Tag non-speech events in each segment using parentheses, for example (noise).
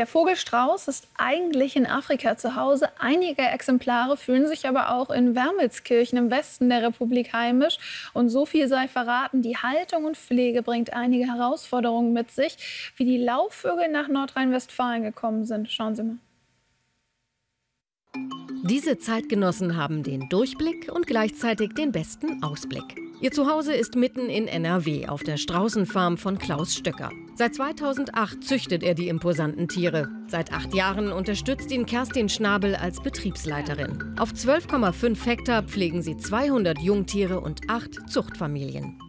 Der Vogelstrauß ist eigentlich in Afrika zu Hause. Einige Exemplare fühlen sich aber auch in Wermelskirchen im Westen der Republik heimisch. Und so viel sei verraten, die Haltung und Pflege bringt einige Herausforderungen mit sich. Wie die Laufvögel nach Nordrhein-Westfalen gekommen sind, schauen Sie mal. Diese Zeitgenossen haben den Durchblick und gleichzeitig den besten Ausblick. Ihr Zuhause ist mitten in NRW auf der Straußenfarm von Klaus Stöcker. Seit 2008 züchtet er die imposanten Tiere. Seit acht Jahren unterstützt ihn Kerstin Schnabel als Betriebsleiterin. Auf 12,5 Hektar pflegen sie 200 Jungtiere und acht Zuchtfamilien.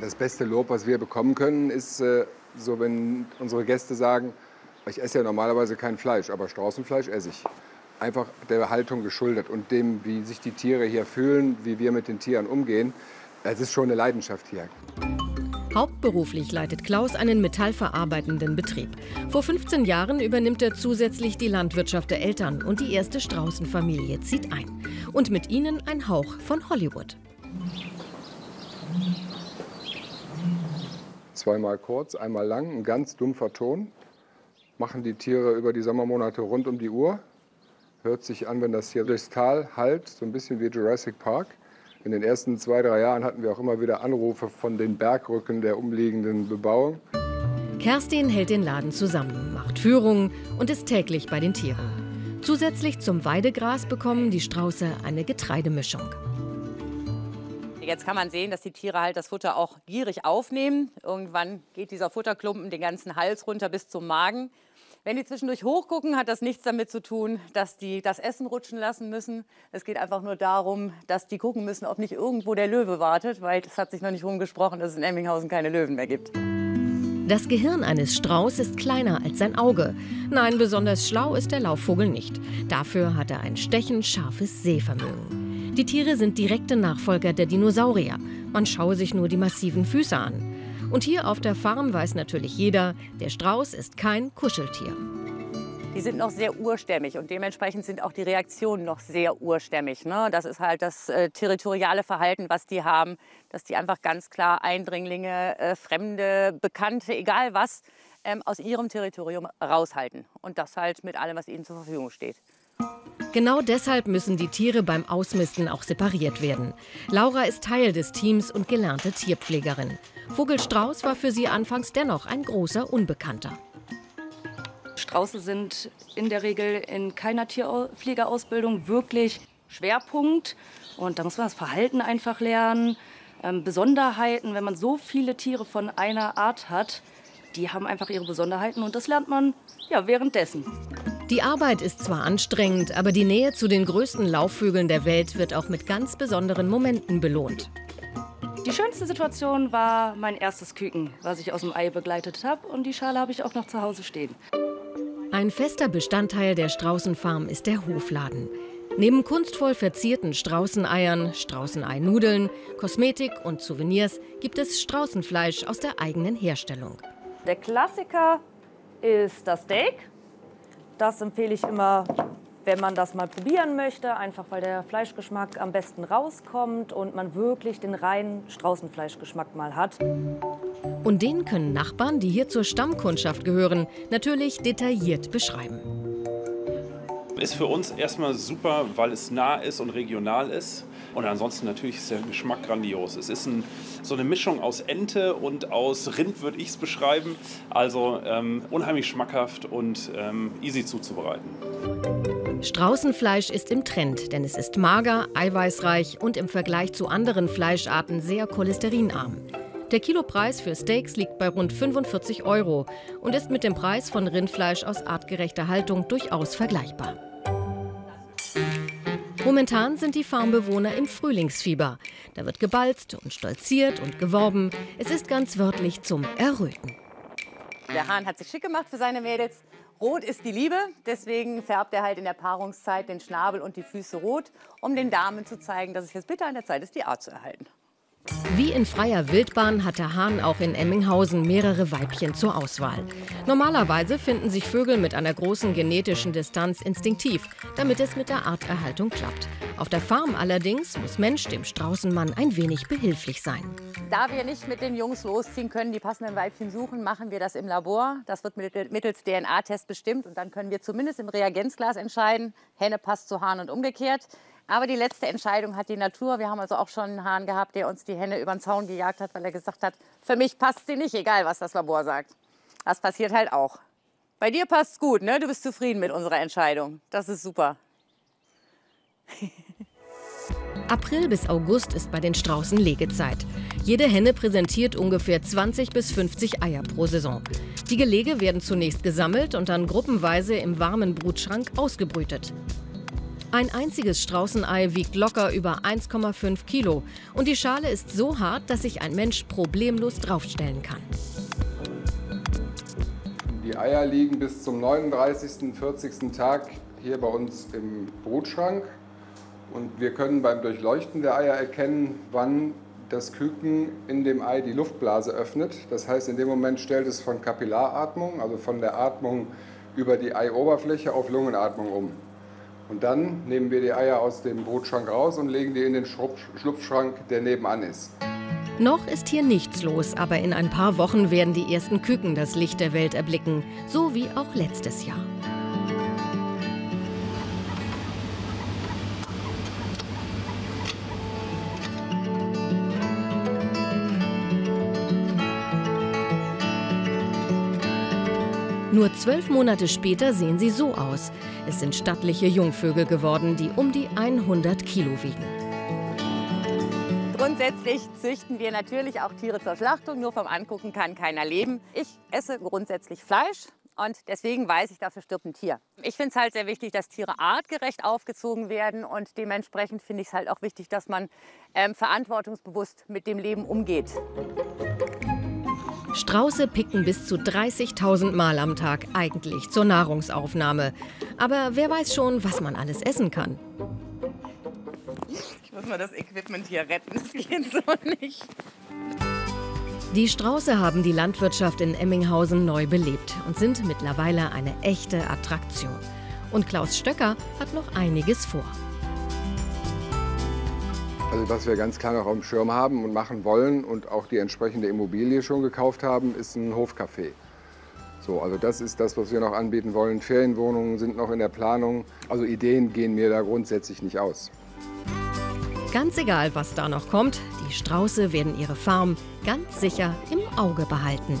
Das beste Lob, was wir bekommen können, ist äh, so, wenn unsere Gäste sagen, ich esse ja normalerweise kein Fleisch, aber Straußenfleisch esse ich einfach der Haltung geschuldet und dem, wie sich die Tiere hier fühlen, wie wir mit den Tieren umgehen. Es ist schon eine Leidenschaft hier. Hauptberuflich leitet Klaus einen metallverarbeitenden Betrieb. Vor 15 Jahren übernimmt er zusätzlich die Landwirtschaft der Eltern und die erste Straußenfamilie zieht ein. Und mit ihnen ein Hauch von Hollywood. Zweimal kurz, einmal lang, ein ganz dumpfer Ton. Machen die Tiere über die Sommermonate rund um die Uhr. Hört sich an, wenn das hier durchs Tal hallt, so ein bisschen wie Jurassic Park. In den ersten zwei, drei Jahren hatten wir auch immer wieder Anrufe von den Bergrücken der umliegenden Bebauung. Kerstin hält den Laden zusammen, macht Führungen und ist täglich bei den Tieren. Zusätzlich zum Weidegras bekommen die Strauße eine Getreidemischung. Jetzt kann man sehen, dass die Tiere halt das Futter auch gierig aufnehmen. Irgendwann geht dieser Futterklumpen den ganzen Hals runter bis zum Magen. Wenn die zwischendurch hochgucken, hat das nichts damit zu tun, dass die das Essen rutschen lassen müssen. Es geht einfach nur darum, dass die gucken müssen, ob nicht irgendwo der Löwe wartet, weil es hat sich noch nicht rumgesprochen, dass es in Emminghausen keine Löwen mehr gibt. Das Gehirn eines Strauß ist kleiner als sein Auge. Nein, besonders schlau ist der Laufvogel nicht. Dafür hat er ein stechend scharfes Sehvermögen. Die Tiere sind direkte Nachfolger der Dinosaurier. Man schaue sich nur die massiven Füße an. Und hier auf der Farm weiß natürlich jeder, der Strauß ist kein Kuscheltier. Die sind noch sehr urstämmig und dementsprechend sind auch die Reaktionen noch sehr urstämmig. Ne? Das ist halt das äh, territoriale Verhalten, was die haben, dass die einfach ganz klar Eindringlinge, äh, Fremde, Bekannte, egal was, ähm, aus ihrem Territorium raushalten. Und das halt mit allem, was ihnen zur Verfügung steht. Genau deshalb müssen die Tiere beim Ausmisten auch separiert werden. Laura ist Teil des Teams und gelernte Tierpflegerin. Vogelstrauß war für sie anfangs dennoch ein großer Unbekannter. Strauße sind in der Regel in keiner Tierpflegeausbildung wirklich Schwerpunkt. Und da muss man das Verhalten einfach lernen. Ähm, Besonderheiten, wenn man so viele Tiere von einer Art hat, die haben einfach ihre Besonderheiten und das lernt man ja währenddessen. Die Arbeit ist zwar anstrengend, aber die Nähe zu den größten Laufvögeln der Welt wird auch mit ganz besonderen Momenten belohnt. Die schönste Situation war mein erstes Küken, was ich aus dem Ei begleitet habe. Und die Schale habe ich auch noch zu Hause stehen. Ein fester Bestandteil der Straußenfarm ist der Hofladen. Neben kunstvoll verzierten Straußeneiern, Straußeneinudeln, Kosmetik und Souvenirs gibt es Straußenfleisch aus der eigenen Herstellung. Der Klassiker ist das Steak. Das empfehle ich immer wenn man das mal probieren möchte, einfach weil der Fleischgeschmack am besten rauskommt und man wirklich den reinen Straußenfleischgeschmack mal hat. Und den können Nachbarn, die hier zur Stammkundschaft gehören, natürlich detailliert beschreiben. Ist für uns erstmal super, weil es nah ist und regional ist. Und ansonsten natürlich ist der Geschmack grandios. Es ist ein, so eine Mischung aus Ente und aus Rind, würde ich es beschreiben. Also ähm, unheimlich schmackhaft und ähm, easy zuzubereiten. Straußenfleisch ist im Trend, denn es ist mager, eiweißreich und im Vergleich zu anderen Fleischarten sehr cholesterinarm. Der Kilopreis für Steaks liegt bei rund 45 Euro und ist mit dem Preis von Rindfleisch aus artgerechter Haltung durchaus vergleichbar. Momentan sind die Farmbewohner im Frühlingsfieber. Da wird gebalzt und stolziert und geworben. Es ist ganz wörtlich zum Erröten. Der Hahn hat sich schick gemacht für seine Mädels. Rot ist die Liebe, deswegen färbt er halt in der Paarungszeit den Schnabel und die Füße rot, um den Damen zu zeigen, dass es jetzt bitte an der Zeit ist, die Art zu erhalten. Wie in freier Wildbahn hat der Hahn auch in Emminghausen mehrere Weibchen zur Auswahl. Normalerweise finden sich Vögel mit einer großen genetischen Distanz instinktiv, damit es mit der Arterhaltung klappt. Auf der Farm allerdings muss Mensch dem Straußenmann ein wenig behilflich sein. Da wir nicht mit den Jungs losziehen können, die passenden Weibchen suchen, machen wir das im Labor. Das wird mittels DNA-Test bestimmt und dann können wir zumindest im Reagenzglas entscheiden, Henne passt zu Hahn und umgekehrt. Aber die letzte Entscheidung hat die Natur. Wir haben also auch schon einen Hahn gehabt, der uns die Henne über den Zaun gejagt hat, weil er gesagt hat, für mich passt sie nicht, egal was das Labor sagt. Das passiert halt auch. Bei dir passt es gut, ne? Du bist zufrieden mit unserer Entscheidung. Das ist super. (laughs) April bis August ist bei den Straußen Legezeit. Jede Henne präsentiert ungefähr 20 bis 50 Eier pro Saison. Die Gelege werden zunächst gesammelt und dann gruppenweise im warmen Brutschrank ausgebrütet. Ein einziges Straußenei wiegt locker über 1,5 Kilo und die Schale ist so hart, dass sich ein Mensch problemlos draufstellen kann. Die Eier liegen bis zum 39. 40. Tag hier bei uns im Brutschrank und wir können beim Durchleuchten der Eier erkennen, wann das Küken in dem Ei die Luftblase öffnet. Das heißt, in dem Moment stellt es von Kapillaratmung, also von der Atmung über die Eioberfläche auf Lungenatmung um. Und dann nehmen wir die Eier aus dem Brutschrank raus und legen die in den Schlupfschrank, der nebenan ist. Noch ist hier nichts los, aber in ein paar Wochen werden die ersten Küken das Licht der Welt erblicken, so wie auch letztes Jahr. Nur zwölf Monate später sehen sie so aus. Es sind stattliche Jungvögel geworden, die um die 100 Kilo wiegen. Grundsätzlich züchten wir natürlich auch Tiere zur Schlachtung. Nur vom Angucken kann keiner leben. Ich esse grundsätzlich Fleisch. Und deswegen weiß ich, dafür stirbt ein Tier. Ich finde es halt sehr wichtig, dass Tiere artgerecht aufgezogen werden. Und dementsprechend finde ich es halt auch wichtig, dass man ähm, verantwortungsbewusst mit dem Leben umgeht. Strauße picken bis zu 30.000 Mal am Tag eigentlich zur Nahrungsaufnahme. Aber wer weiß schon, was man alles essen kann. Ich muss mal das Equipment hier retten, das geht so nicht. Die Strauße haben die Landwirtschaft in Emminghausen neu belebt und sind mittlerweile eine echte Attraktion. Und Klaus Stöcker hat noch einiges vor. Also was wir ganz klar noch auf dem Schirm haben und machen wollen und auch die entsprechende Immobilie schon gekauft haben, ist ein Hofcafé. So, also das ist das, was wir noch anbieten wollen. Ferienwohnungen sind noch in der Planung. Also Ideen gehen mir da grundsätzlich nicht aus. Ganz egal, was da noch kommt, die Strauße werden ihre Farm ganz sicher im Auge behalten.